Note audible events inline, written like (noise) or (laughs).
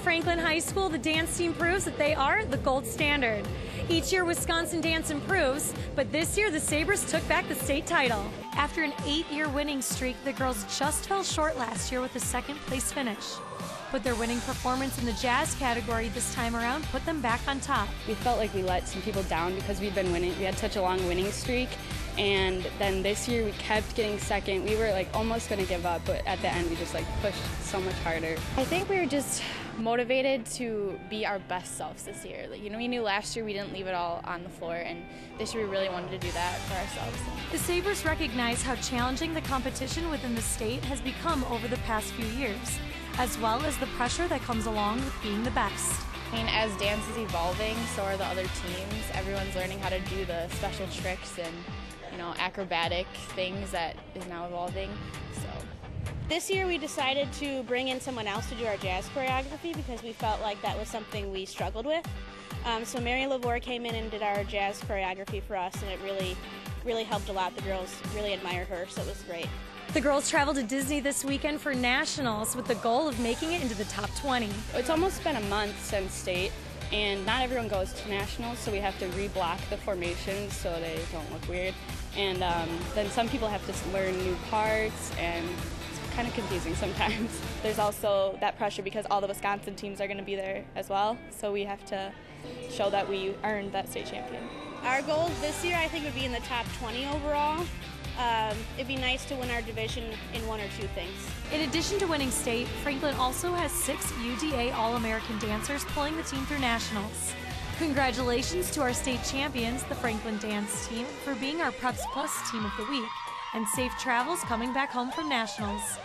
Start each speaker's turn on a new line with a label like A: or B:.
A: Franklin High School, the dance team proves that they are the gold standard. Each year, Wisconsin Dance improves, but this year, the Sabres took back the state title. After an eight year winning streak, the girls just fell short last year with a second place finish. But their winning performance in the jazz category this time around put them back on top.
B: We felt like we let some people down because we've been winning. We had such a long winning streak. And then this year we kept getting second. We were like almost going to give up, but at the end we just like pushed so much harder.
C: I think we were just motivated to be our best selves this year. Like, you know, we knew last year we didn't leave it all on the floor, and this year we really wanted to do that for ourselves.
A: The Sabres recognize how challenging the competition within the state has become over the past few years, as well as the pressure that comes along with being the best.
C: I mean, as dance is evolving, so are the other teams. Everyone's learning how to do the special tricks and you know, acrobatic things that is now evolving. So.
D: This year we decided to bring in someone else to do our jazz choreography because we felt like that was something we struggled with. Um, so Mary Lavore came in and did our jazz choreography for us, and it really, really helped a lot. The girls really admire her, so it was great.
A: The girls traveled to Disney this weekend for nationals with the goal of making it into the top 20.
B: It's almost been a month since state, and not everyone goes to nationals, so we have to reblock the formations so they don't look weird. And um, then some people have to learn new parts, and it's kind of confusing sometimes. (laughs) There's also that pressure because all the Wisconsin teams are going to be there as well, so we have to show that we earned that state champion.
D: Our goal this year, I think, would be in the top 20 overall. Um, it'd be nice to win our division in one or two things.
A: In addition to winning state, Franklin also has six UDA All American dancers pulling the team through nationals. Congratulations to our state champions, the Franklin Dance Team, for being our Preps Plus Team of the Week, and safe travels coming back home from nationals.